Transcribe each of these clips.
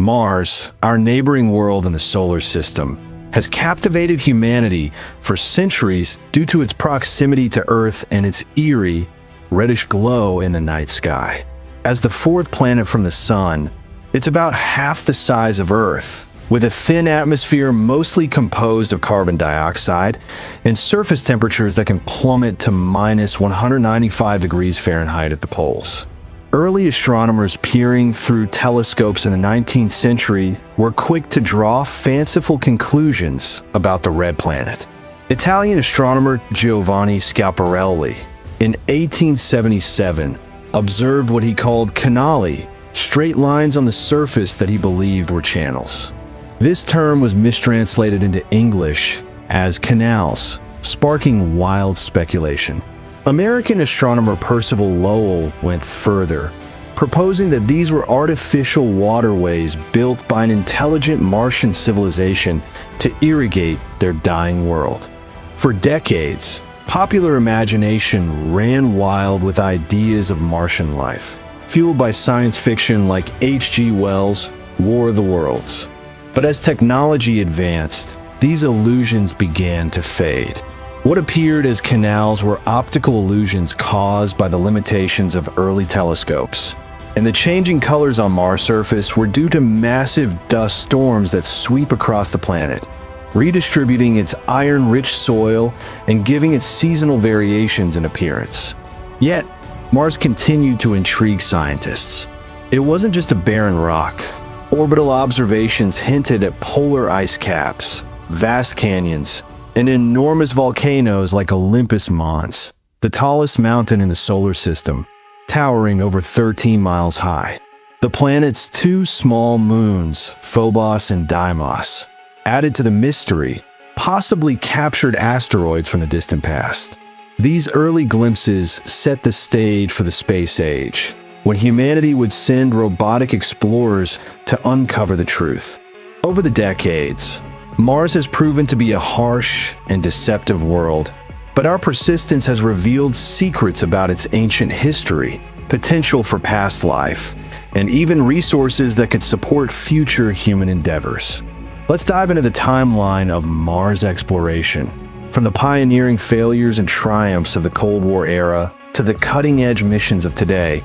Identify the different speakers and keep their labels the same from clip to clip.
Speaker 1: Mars, our neighboring world in the solar system, has captivated humanity for centuries due to its proximity to Earth and its eerie, reddish glow in the night sky. As the fourth planet from the Sun, it's about half the size of Earth, with a thin atmosphere mostly composed of carbon dioxide and surface temperatures that can plummet to minus 195 degrees Fahrenheit at the poles. Early astronomers peering through telescopes in the 19th century were quick to draw fanciful conclusions about the red planet. Italian astronomer Giovanni Schiaparelli in 1877 observed what he called canali, straight lines on the surface that he believed were channels. This term was mistranslated into English as canals, sparking wild speculation. American astronomer Percival Lowell went further, proposing that these were artificial waterways built by an intelligent Martian civilization to irrigate their dying world. For decades, popular imagination ran wild with ideas of Martian life, fueled by science fiction like H.G. Wells' War of the Worlds. But as technology advanced, these illusions began to fade. What appeared as canals were optical illusions caused by the limitations of early telescopes. And the changing colors on Mars' surface were due to massive dust storms that sweep across the planet, redistributing its iron-rich soil and giving it seasonal variations in appearance. Yet, Mars continued to intrigue scientists. It wasn't just a barren rock, Orbital observations hinted at polar ice caps, vast canyons, and enormous volcanoes like Olympus Mons, the tallest mountain in the solar system, towering over 13 miles high. The planet's two small moons, Phobos and Deimos, added to the mystery, possibly captured asteroids from the distant past. These early glimpses set the stage for the space age, when humanity would send robotic explorers to uncover the truth. Over the decades, Mars has proven to be a harsh and deceptive world, but our persistence has revealed secrets about its ancient history, potential for past life, and even resources that could support future human endeavors. Let's dive into the timeline of Mars exploration, from the pioneering failures and triumphs of the Cold War era to the cutting-edge missions of today,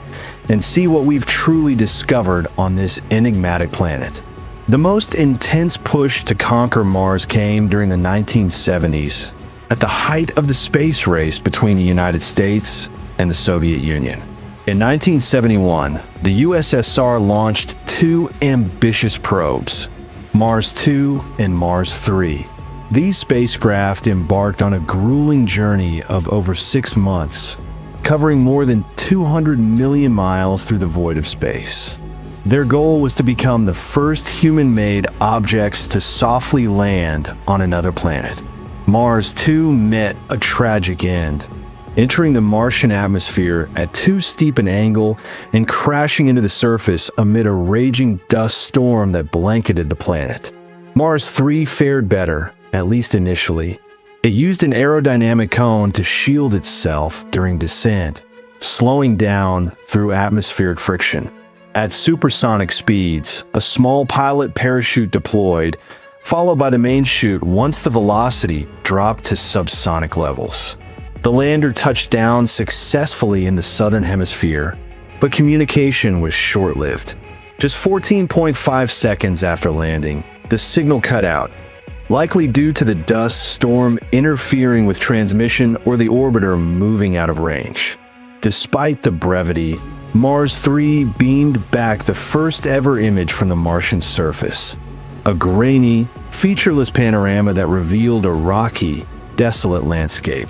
Speaker 1: and see what we've truly discovered on this enigmatic planet. The most intense push to conquer Mars came during the 1970s, at the height of the space race between the United States and the Soviet Union. In 1971, the USSR launched two ambitious probes, Mars 2 and Mars 3. These spacecraft embarked on a grueling journey of over six months, covering more than 200 million miles through the void of space. Their goal was to become the first human-made objects to softly land on another planet. Mars 2 met a tragic end, entering the Martian atmosphere at too steep an angle and crashing into the surface amid a raging dust storm that blanketed the planet. Mars 3 fared better, at least initially, it used an aerodynamic cone to shield itself during descent, slowing down through atmospheric friction. At supersonic speeds, a small pilot parachute deployed, followed by the main chute once the velocity dropped to subsonic levels. The lander touched down successfully in the southern hemisphere, but communication was short-lived. Just 14.5 seconds after landing, the signal cut out, likely due to the dust storm interfering with transmission or the orbiter moving out of range. Despite the brevity, Mars 3 beamed back the first ever image from the Martian surface. A grainy, featureless panorama that revealed a rocky, desolate landscape.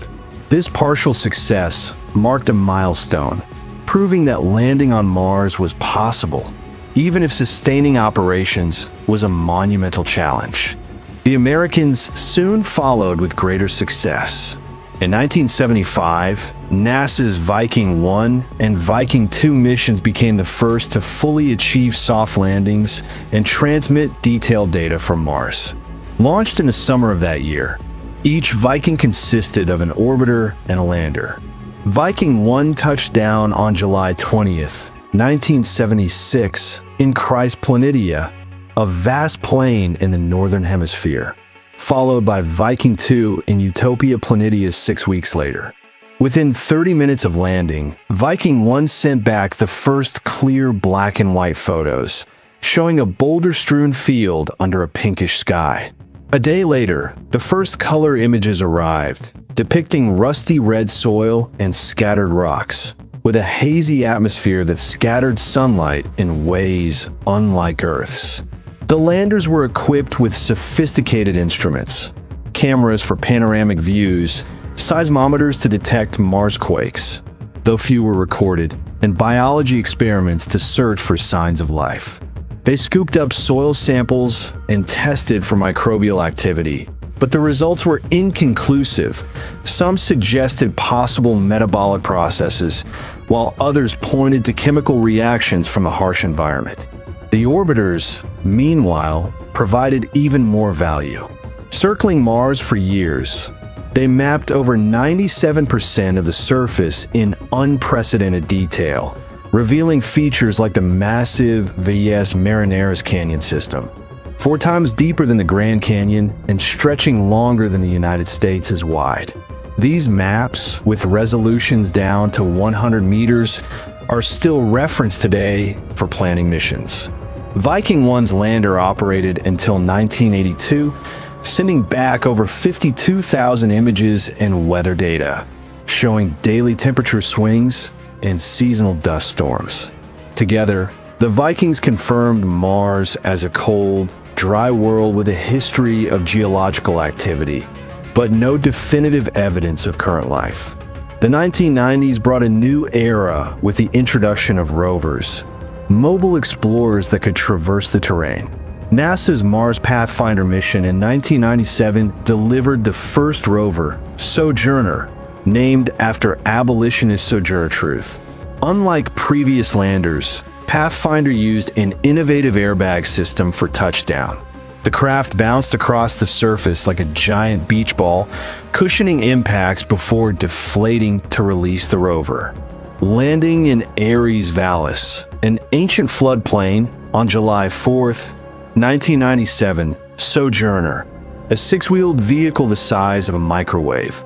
Speaker 1: This partial success marked a milestone, proving that landing on Mars was possible, even if sustaining operations was a monumental challenge. The Americans soon followed with greater success. In 1975, NASA's Viking 1 and Viking 2 missions became the first to fully achieve soft landings and transmit detailed data from Mars. Launched in the summer of that year, each Viking consisted of an orbiter and a lander. Viking 1 touched down on July 20th, 1976 in Chryse Planitia a vast plain in the northern hemisphere, followed by Viking 2 in Utopia Planitia six weeks later. Within 30 minutes of landing, Viking 1 sent back the first clear black and white photos, showing a boulder-strewn field under a pinkish sky. A day later, the first color images arrived, depicting rusty red soil and scattered rocks, with a hazy atmosphere that scattered sunlight in ways unlike Earth's. The landers were equipped with sophisticated instruments, cameras for panoramic views, seismometers to detect Mars quakes, though few were recorded, and biology experiments to search for signs of life. They scooped up soil samples and tested for microbial activity, but the results were inconclusive. Some suggested possible metabolic processes, while others pointed to chemical reactions from a harsh environment. The orbiters, meanwhile, provided even more value. Circling Mars for years, they mapped over 97% of the surface in unprecedented detail, revealing features like the massive Valles Marineris Canyon system, four times deeper than the Grand Canyon and stretching longer than the United States is wide. These maps, with resolutions down to 100 meters, are still referenced today for planning missions. Viking 1's lander operated until 1982 sending back over 52,000 images and weather data, showing daily temperature swings and seasonal dust storms. Together, the Vikings confirmed Mars as a cold, dry world with a history of geological activity, but no definitive evidence of current life. The 1990s brought a new era with the introduction of rovers, mobile explorers that could traverse the terrain. NASA's Mars Pathfinder mission in 1997 delivered the first rover, Sojourner, named after abolitionist Sojourner Truth. Unlike previous landers, Pathfinder used an innovative airbag system for touchdown. The craft bounced across the surface like a giant beach ball, cushioning impacts before deflating to release the rover. Landing in Ares Vallis, an ancient floodplain, on July 4th, 1997 Sojourner, a six-wheeled vehicle the size of a microwave,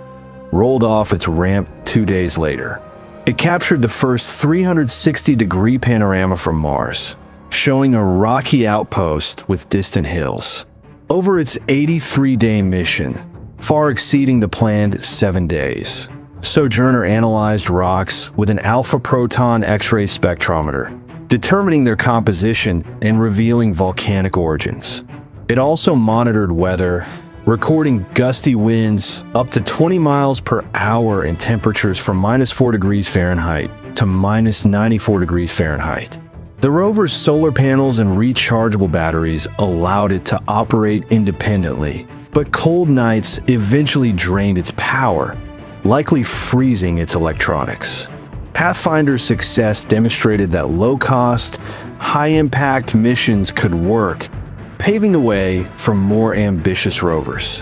Speaker 1: rolled off its ramp two days later. It captured the first 360-degree panorama from Mars, showing a rocky outpost with distant hills. Over its 83-day mission, far exceeding the planned seven days, Sojourner analyzed rocks with an alpha proton X-ray spectrometer determining their composition and revealing volcanic origins. It also monitored weather, recording gusty winds up to 20 miles per hour and temperatures from minus 4 degrees Fahrenheit to minus 94 degrees Fahrenheit. The rover's solar panels and rechargeable batteries allowed it to operate independently, but cold nights eventually drained its power, likely freezing its electronics. Pathfinder's success demonstrated that low-cost, high-impact missions could work, paving the way for more ambitious rovers.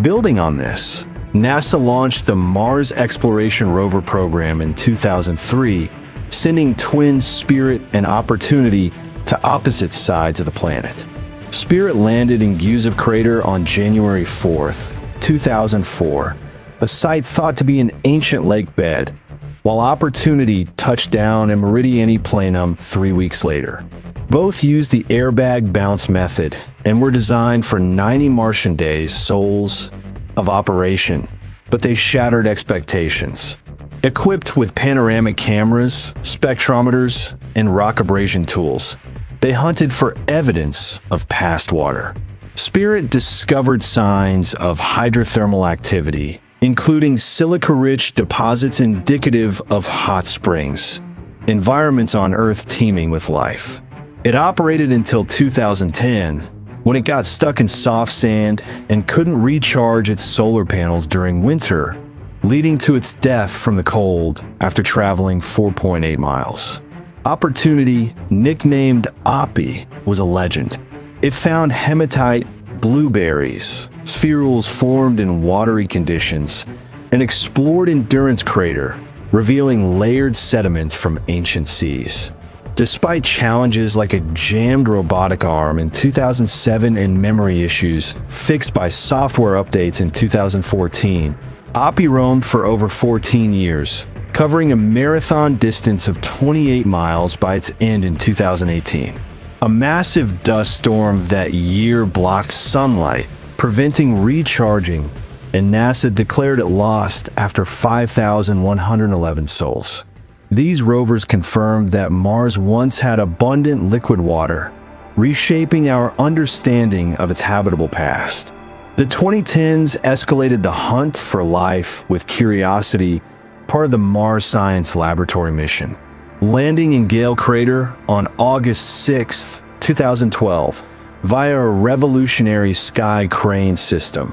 Speaker 1: Building on this, NASA launched the Mars Exploration Rover program in 2003, sending twins Spirit and Opportunity to opposite sides of the planet. Spirit landed in Gusev Crater on January 4, 2004, a site thought to be an ancient lake bed while Opportunity touched down in Meridiani Planum three weeks later. Both used the airbag bounce method and were designed for 90 Martian days sols of operation, but they shattered expectations. Equipped with panoramic cameras, spectrometers, and rock abrasion tools, they hunted for evidence of past water. Spirit discovered signs of hydrothermal activity including silica-rich deposits indicative of hot springs, environments on Earth teeming with life. It operated until 2010, when it got stuck in soft sand and couldn't recharge its solar panels during winter, leading to its death from the cold after traveling 4.8 miles. Opportunity, nicknamed Oppie, was a legend. It found hematite blueberries, spherules formed in watery conditions, and explored Endurance Crater, revealing layered sediments from ancient seas. Despite challenges like a jammed robotic arm in 2007 and memory issues fixed by software updates in 2014, Oppie roamed for over 14 years, covering a marathon distance of 28 miles by its end in 2018. A massive dust storm that year blocked sunlight, preventing recharging, and NASA declared it lost after 5,111 sols. These rovers confirmed that Mars once had abundant liquid water, reshaping our understanding of its habitable past. The 2010s escalated the hunt for life with Curiosity, part of the Mars Science Laboratory mission. Landing in Gale Crater on August 6, 2012, via a revolutionary sky crane system,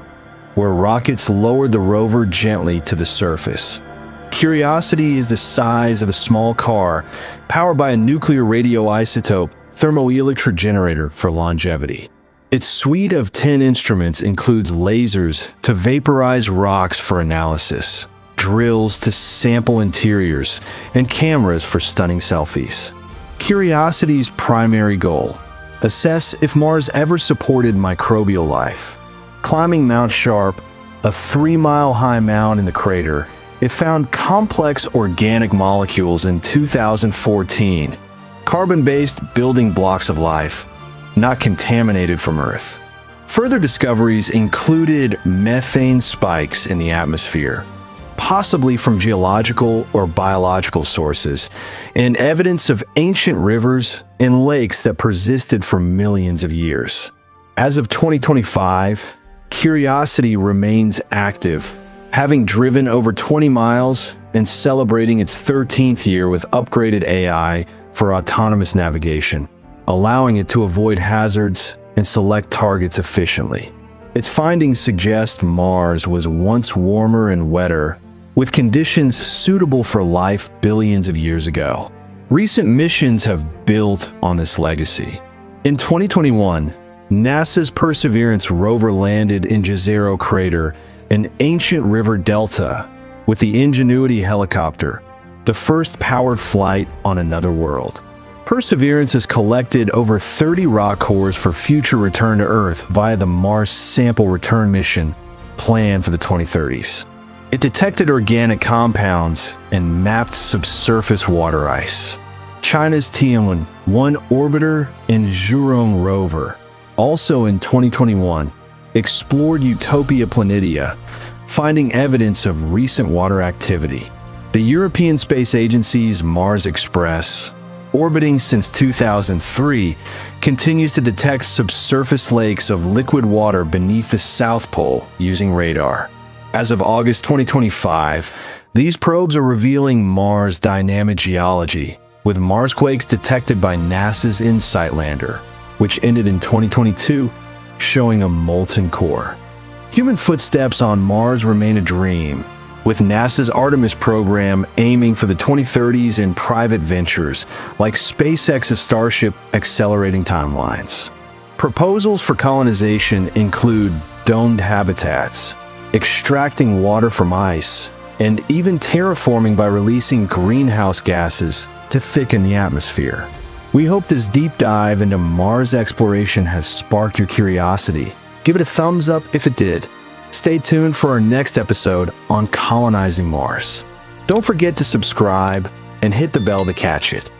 Speaker 1: where rockets lowered the rover gently to the surface. Curiosity is the size of a small car, powered by a nuclear radioisotope thermoelectric generator for longevity. Its suite of 10 instruments includes lasers to vaporize rocks for analysis, drills to sample interiors, and cameras for stunning selfies. Curiosity's primary goal assess if Mars ever supported microbial life. Climbing Mount Sharp, a three mile high mound in the crater, it found complex organic molecules in 2014, carbon based building blocks of life, not contaminated from Earth. Further discoveries included methane spikes in the atmosphere, possibly from geological or biological sources, and evidence of ancient rivers and lakes that persisted for millions of years. As of 2025, Curiosity remains active having driven over 20 miles and celebrating its 13th year with upgraded AI for autonomous navigation, allowing it to avoid hazards and select targets efficiently. Its findings suggest Mars was once warmer and wetter, with conditions suitable for life billions of years ago. Recent missions have built on this legacy. In 2021, NASA's Perseverance rover landed in Jezero Crater an ancient river delta with the Ingenuity helicopter, the first powered flight on another world. Perseverance has collected over 30 rock cores for future return to Earth via the Mars Sample Return mission planned for the 2030s. It detected organic compounds and mapped subsurface water ice. China's Tianwen 1 orbiter and Zhurong rover, also in 2021, explored Utopia Planitia, finding evidence of recent water activity. The European Space Agency's Mars Express, orbiting since 2003, continues to detect subsurface lakes of liquid water beneath the South Pole using radar. As of August 2025, these probes are revealing Mars dynamic geology, with Marsquakes detected by NASA's InSight lander, which ended in 2022 showing a molten core. Human footsteps on Mars remain a dream, with NASA's Artemis program aiming for the 2030s in private ventures like SpaceX's Starship accelerating timelines. Proposals for colonization include domed habitats, extracting water from ice, and even terraforming by releasing greenhouse gases to thicken the atmosphere. We hope this deep dive into Mars exploration has sparked your curiosity. Give it a thumbs up if it did. Stay tuned for our next episode on colonizing Mars. Don't forget to subscribe and hit the bell to catch it.